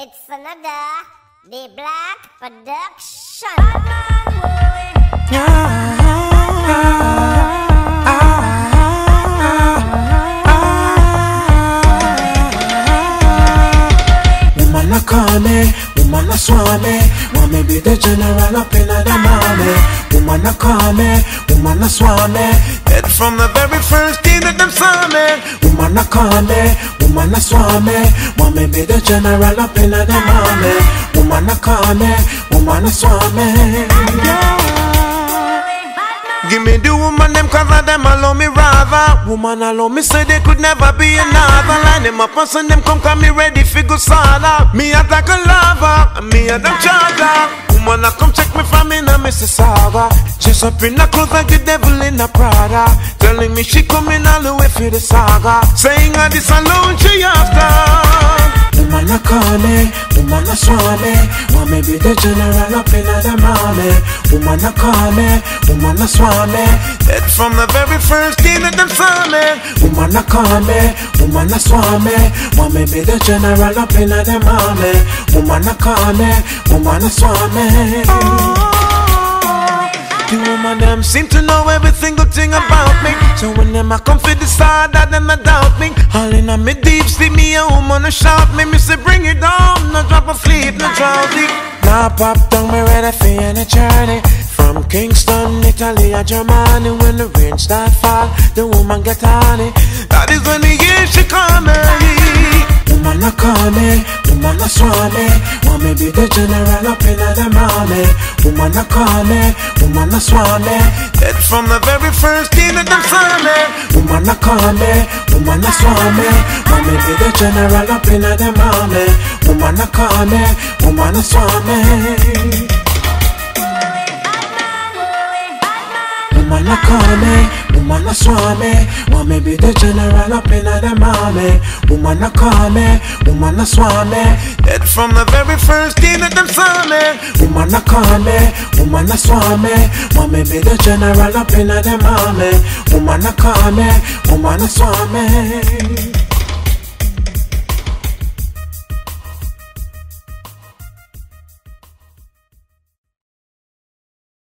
It's another The Black Production. Woman a call me, woman a swan me Want me be the general up in the army Woman a call me, woman a swan me Dead from the very first day that them saw me. Woman a call me, woman a swan me. Want me be the general up in the army. Woman a call me, woman a swan me. Give me the woman them cause of them alone me rather. Woman alone me say they could never be another. Line them up and send them come cause me ready fi go sada Me attack a lover me a them charger. Woman a come check me from in a Mississauga Just up in a clothes like the devil in a Prada. Telling me she coming all the way for the saga. Saying I this alone she after. Woman a me, woman a swan me. Want me be the general up in the army. Woman a me, woman a me. Dead from the very first day that them saw me. Woman a me, woman a swan me. Want me be the general up in the army. Woman a me, woman a swan me the woman them seem to know every single thing about me. So when them a come for the side that them a doubt me. All in on me deep sleep me a woman a shout me Me say bring it down, no drop of sleep, no drowsy. Now pop down me ready for any journey. From Kingston, Italy or Germany When the rain start fall, the woman get honey. That is when the year she come Woman a call me, woman a swan me Me be the general up in the army Woman a call me, woman a swan me. Dead from the very first day that saw me. Woman a call me, woman a swan Want me be the general up in the army Woman a call me, woman a swan me. Woman a call me, woman a swan me Want me be the general up in the army Woman a call me, woman a swan me Dead from the very first day that them saw me. Woman a call me, woman a swan me Want me be the general up in the army Woman a call me, woman a swan me